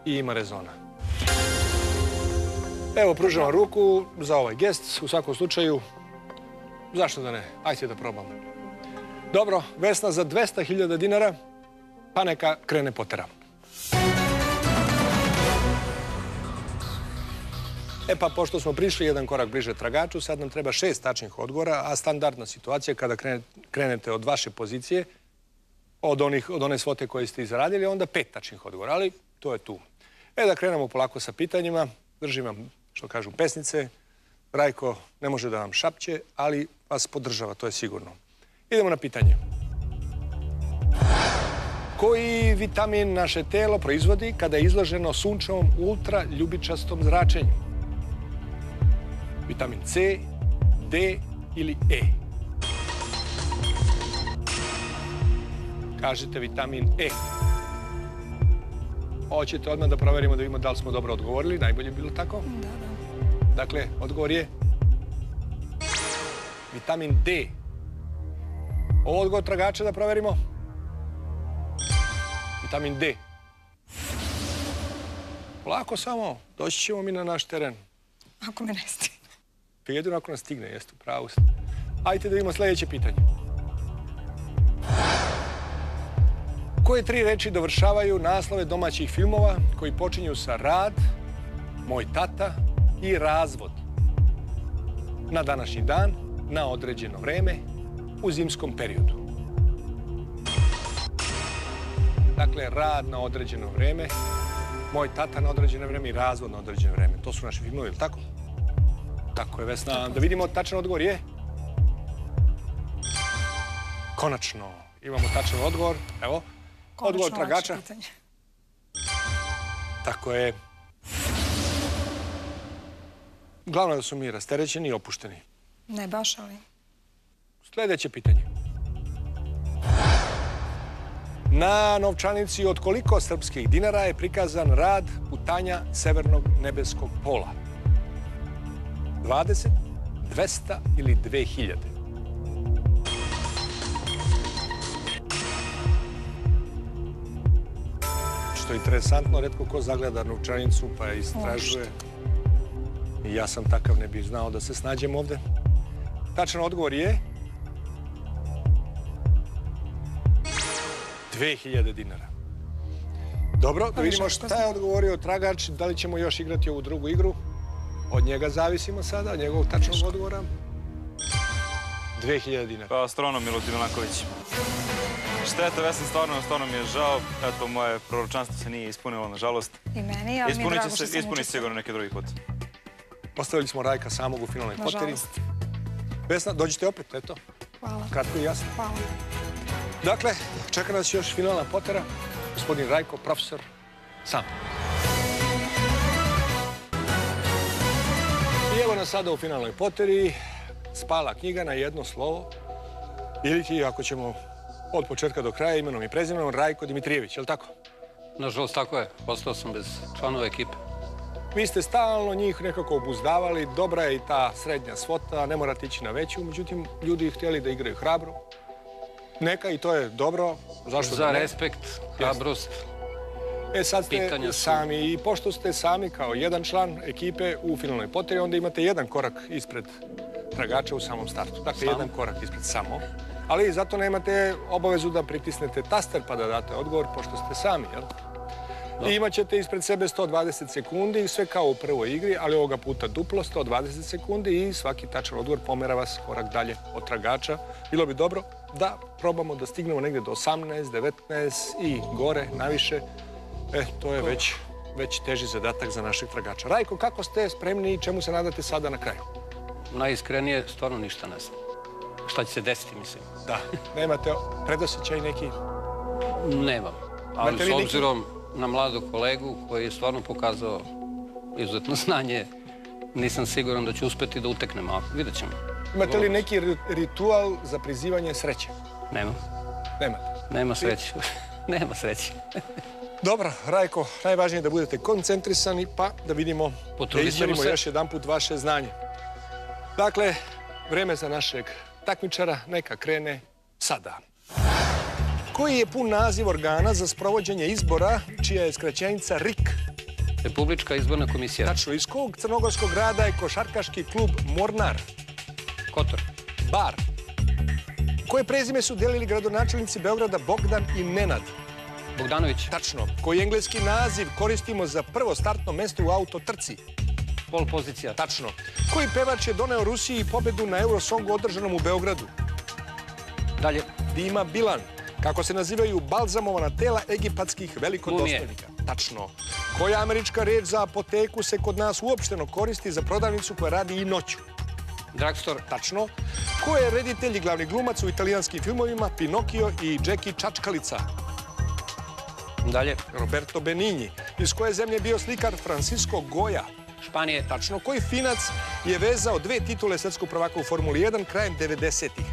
i ima rezona. Evo, pružam vam ruku za ovaj gest. U svakom slučaju, zašto da ne? Ajde da probamo. Dobro, Vesna za 200.000 dinara, pa neka krene potera. E pa, pošto smo prišli jedan korak bliže tragaču, sad nam treba šest tačnih odgovora, a standardna situacija kada krene- krenete od vaše pozicije, od, onih, od one svote koje ste izradili, onda pet tačnih odgovora, ali to je tu. E da krenemo polako sa pitanjima. Držim vam, što kažu pesnice. Rajko ne može da vam šapće, ali vas podržava, to je sigurno. Idemo na pitanje. Koji vitamin naše telo proizvodi kada je izloženo sunčevom ultraljubičastom zračenju? Vitamin C, D ili E? Kažete vitamin E. Hoćete odmah da proverimo da vidimo da li smo dobro odgovorili. Najbolje bi bilo tako. Da, da. Dakle, odgovor je vitamin D. Ovo odgovor tragača da proverimo. Vitamin D. Polako samo, doći ćemo mi na naš teren. Ako me ne stigne. Pa jedino ako nas stigne, jeste u pravu. ste. Ajde da vidimo sljedeće pitanje. Koje tri reči dovršavaju naslove domaćih filmova koji počinju sa rad, moj tata i razvod? Na današnji dan, na određeno vreme, u zimskom periodu. Dakle, rad na određeno vreme, moj tata na određeno vreme i razvod na određeno vreme. To su naši filmovi, je li tako? Tako je, Vesna. Da vidimo tačan odgovor je... Konačno. Imamo tačan odgovor. Evo, odgovor tragača. pitanje. Tako je. Glavno je da su mi rasterećeni i opušteni. Ne baš, ali... Sljedeće pitanje. Na novčanici od koliko srpskih dinara je prikazan rad putanja severnog nebeskog pola? 20, 200 ili 2000? Što je interesantno, redko ko zagleda novčanicu pa je istražuje. I ja sam takav, ne bih znao da se snađem ovde. Tačan odgovor je... 2000 dinara. Dobro, da vidimo što šta je odgovorio tragač, da li ćemo još igrati ovu drugu igru. Od njega zavisimo sada, od njegovog tačnog odgovora. 2000 dinara. Pa, astronom Milutin Milanković. Šteta, Vesna, stvarno, stvarno mi je žao. Eto, moje proročanstvo se nije ispunilo, nažalost. I meni, ali mi je drago što se, sam ispunit će sigurno neki drugi put. Ostavili smo Rajka samog u finalnoj poteri. Nažalost. Vesna, dođite opet, eto. Hvala. Kratko i jasno. Hvala. Dakle, čeka nas još finalna potera. Gospodin Rajko, profesor, sam. Sada u finalnoj poteri. Spala knjiga na jedno slovo. Ili ti, ako ćemo od početka do kraja, imenom i prezimenom, Rajko Dimitrijević, je li tako? Nažalost, tako je. Ostao sam bez članova ekipe. Vi ste stalno njih nekako obuzdavali, dobra je i ta srednja svota, ne morate ići na veću, međutim, ljudi htjeli da igraju hrabro. Neka i to je dobro, zašto da Za ne? respekt, hrabrost, E sad ste Pitanja su- sami i pošto ste sami kao jedan član ekipe u finalnoj poteri, onda imate jedan korak ispred tragača u samom startu. Dakle, Samo? jedan korak ispred samo. Ali zato nemate obavezu da pritisnete taster pa da date odgovor, pošto ste sami, jel? I imat ćete ispred sebe 120 sekundi, sve kao u prvoj igri, ali ovoga puta duplo, 120 sekundi i svaki tačan odgovor pomera vas korak dalje od tragača. Bilo bi dobro da probamo da stignemo negdje do 18, 19 i gore, naviše. E, to je već, već teži zadatak za našeg tragača. Rajko, kako ste spremni i čemu se nadate sada na kraju? najiskrenije, stvarno ništa ne znam. Šta će se desiti, mislim. Da, nemate predosjećaj neki? Nemam. Ali s neki- obzirom na mladog kolegu koji je stvarno pokazao izuzetno znanje. Nisam siguran da će uspeti da uteknem, a vidjet ćemo. Imate li neki ri- ritual za prizivanje sreće? Nema. Nemate. Nema sreće. Nema sreće. Dobro, Rajko, najvažnije je da budete koncentrisani, pa da vidimo, da izmerimo još jedan put vaše znanje. Dakle, vreme za našeg takmičara neka krene sada. Koji je pun naziv organa za sprovođenje izbora, čija je skraćenica RIK? Republička izborna komisija. Tačno, iz kog crnogorskog grada je košarkaški klub Mornar? Kotor. Bar. Koje prezime su delili gradonačelnici Beograda Bogdan i Nenad? Bogdanović. Tačno. Koji engleski naziv koristimo za prvo startno mesto u autotrci? Pol pozicija. Tačno. Koji pevač je doneo Rusiji pobedu na Eurosongu održanom u Beogradu? Dalje. Dima Bilan. Kako se nazivaju balzamovana tela egipatskih velikodostojnika? Tačno. Koja američka reč za apoteku se kod nas uopšteno koristi za prodavnicu koja radi i noću? Drugstore. Tačno. Ko je reditelj i glavni glumac u italijanskim filmovima Pinokio i Jackie Čačkalica? Dalje. Roberto Benigni. Iz koje zemlje je bio slikar Francisco Goya? Španije. Tačno. Koji Finac je vezao dve titule svetskog prvaka u Formuli 1 krajem 90-ih?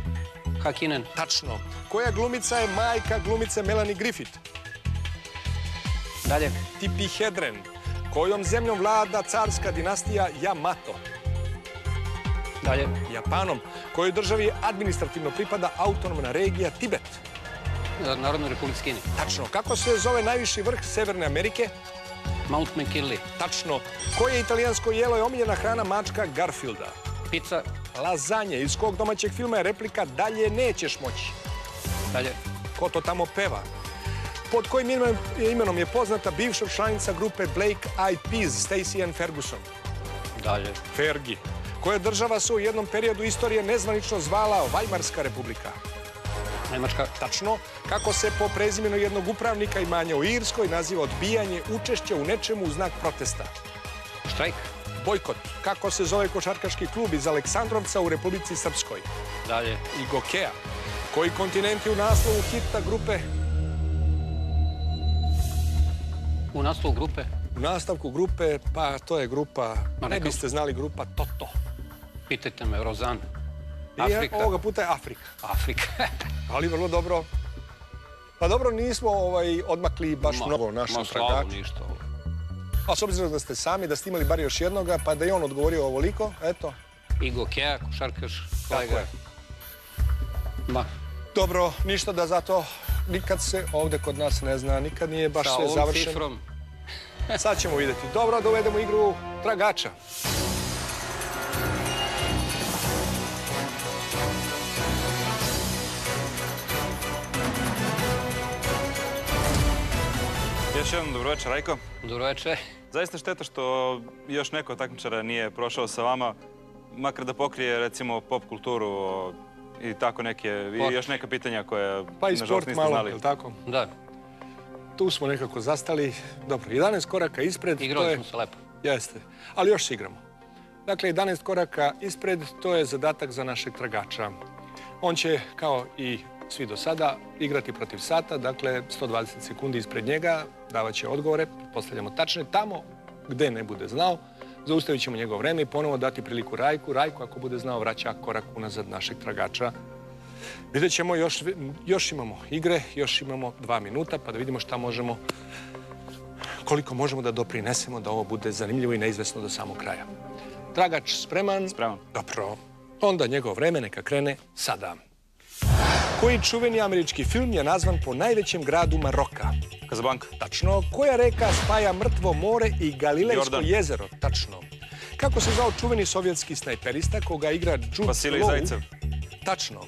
Hakinen. Tačno. Koja glumica je majka glumice Melanie Griffith? Dalje. Tipi Hedren. Kojom zemljom vlada carska dinastija Yamato? Dalje. Japanom. Kojoj državi administrativno pripada autonomna regija Tibet? Narodnoj republici Kini. Tačno. Kako se zove najviši vrh Severne Amerike? Mount McKinley. Tačno. Koje italijansko jelo je omiljena hrana mačka Garfielda? Pizza. Lazanje. Iz kog domaćeg filma je replika Dalje nećeš moći? Dalje. Ko to tamo peva? Pod kojim imenom, imenom je poznata bivša članica grupe Blake Eyed Peas, Stacey Ann Ferguson? Dalje. Fergie. Koja država se u jednom periodu istorije nezvanično zvala Vajmarska republika? Nemačka. Tačno. Kako se po prezimenu jednog upravnika imanja u Irskoj naziva odbijanje učešća u nečemu u znak protesta? Štrajk. Bojkot. Kako se zove košarkaški klub iz Aleksandrovca u Republici Srpskoj? Dalje. I Gokea. Koji kontinent je u naslovu hita grupe? U naslovu grupe. U nastavku grupe, pa to je grupa, ne biste znali grupa Toto. Pitajte me, Rozan. Afrika. ovoga puta je Afrika. Afrika. Ali vrlo dobro. Pa dobro, nismo ovaj, odmakli baš mnogo našem Ma tragaču. ništa. A s obzirom da ste sami, da ste imali bar još jednoga, pa da je on odgovorio ovoliko, eto. Igo Kea, košarkaš, Tako kolega. je. Ma, Dobro, ništa da zato nikad se ovde kod nas ne zna, nikad nije baš sa sve ovom završeno. cifrom. Sad ćemo vidjeti. Dobro, uvedemo igru tragača. Još jednom dobroveče, Rajko. Dobro večer. Zaista šteta što još neko od takmičara nije prošao sa vama, makar da pokrije recimo pop kulturu i tako neke, Sport. i još neka pitanja koje Pa i sport niste malo, znali. je li tako? Da, Tu smo nekako zastali. Dobro, 11 koraka ispred. to igrali je... smo se lepo. Jeste, ali još igramo. Dakle, 11 koraka ispred, to je zadatak za našeg tragača. On će, kao i svi do sada, igrati protiv sata, dakle, 120 sekundi ispred njega, davat će odgovore, postavljamo tačne, tamo gde ne bude znao, zaustavit ćemo njegovo vreme i ponovo dati priliku Rajku. Rajku, ako bude znao, vraća korak unazad našeg tragača. Vidjet ćemo, još, još imamo igre, još imamo dva minuta, pa da vidimo šta možemo koliko možemo da doprinesemo da ovo bude zanimljivo i neizvesno do samog kraja. Tragač spreman? Spreman. Dobro. Onda njegovo vreme neka krene sada. Koji čuveni američki film je nazvan po najvećem gradu Maroka? Kazablanka. Tačno. Koja reka spaja Mrtvo more i Galilejsko Jordan. jezero? Tačno. Kako se zvao čuveni sovjetski snajperista koga igra Jude Vasilij? Zajcev. Tačno.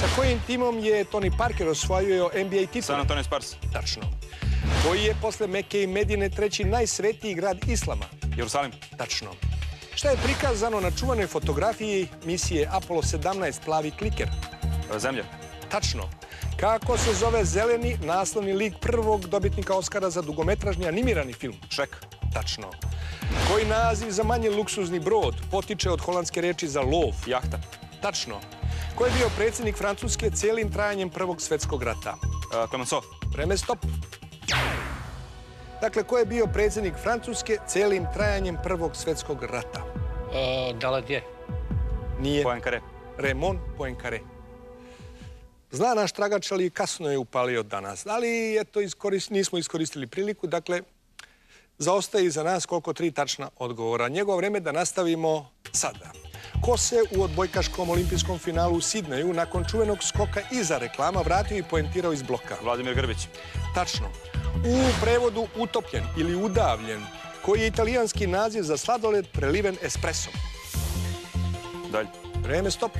Sa kojim timom je Tony Parker osvojio NBA titul? San Antonio Spars. Tačno. Koji je posle Mekke i Medine treći najsvetiji grad Islama? Jerusalim. Tačno. Šta je prikazano na čuvanoj fotografiji misije Apollo 17 Plavi kliker? Zemlja. Tačno. Kako se zove zeleni naslovni lik prvog dobitnika Oscara za dugometražni animirani film? Šrek. Tačno. Koji naziv za manje luksuzni brod potiče od holandske reči za lov? Jahta. Tačno. Ko je bio predsjednik Francuske cijelim trajanjem Prvog svetskog rata? E, Clemenceau. Vreme stop. Dakle, ko je bio predsjednik Francuske celim trajanjem Prvog svjetskog rata? E, Daladier. Nije Poincaré. Raymond Poincaré. Zna naš tragač, ali kasno je upalio danas. Ali eto, iskorist, nismo iskoristili priliku. Dakle, zaostaje iza nas koliko tri tačna odgovora. Njegovo vreme da nastavimo sada. Ko se u odbojkaškom olimpijskom finalu u Sidneju nakon čuvenog skoka iza reklama vratio i poentirao iz bloka? Vladimir Grbić. Tačno. U prevodu utopljen ili udavljen, koji je italijanski naziv za sladoled preliven espresom. Dalje. Vreme stop.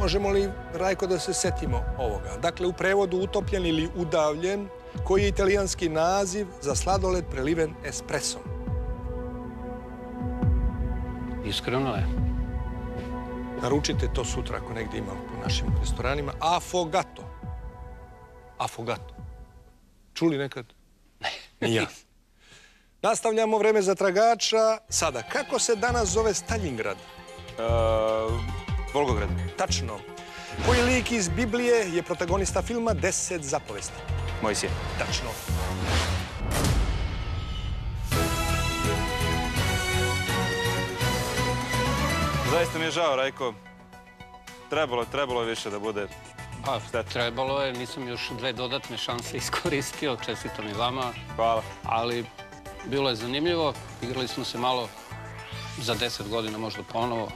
Možemo li, Rajko, da se setimo ovoga? Dakle, u prevodu utopljen ili udavljen, koji je italijanski naziv za sladoled preliven espresom. Iskreno ne. Naručite to sutra ako negdje ima u našim restoranima. Afogato. Afogato. Čuli nekad? Ne. Ni ja. Nastavljamo vreme za tragača. Sada, kako se danas zove Stalingrad? E, Volgograd. Tačno. Koji lik iz Biblije je protagonista filma Deset zapovesti? Mojsije. Tačno. Zaista mi je žao, Rajko. Trebalo, trebalo je više da bude. Pa, trebalo je, nisam još dve dodatne šanse iskoristio, čestitam i vama, Hvala. ali bilo je zanimljivo, igrali smo se malo za deset godina možda ponovo.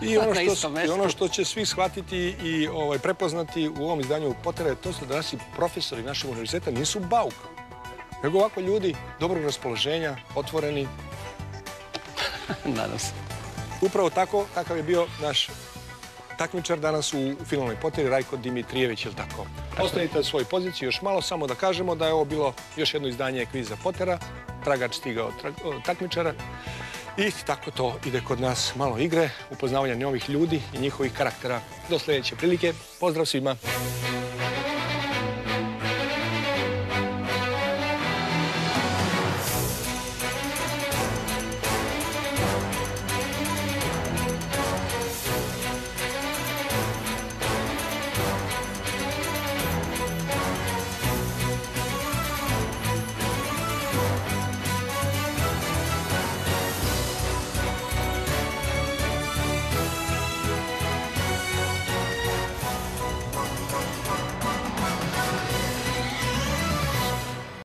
I ono, što, i ono što će svi shvatiti i ovaj, prepoznati u ovom izdanju Potera je to što danas i profesori našeg univerziteta nisu bauk. Nego ovako ljudi dobrog raspoloženja, otvoreni. Nadam se. Upravo tako, takav je bio naš takmičar danas u finalnoj poteri, Rajko Dimitrijević, ili tako? Ostanite na svojoj poziciji još malo, samo da kažemo da je ovo bilo još jedno izdanje kviza Potera, tragač stigao tra- takmičara. I tako to ide kod nas malo igre, upoznavanja novih ljudi i njihovih karaktera. Do sljedeće prilike. Pozdrav svima!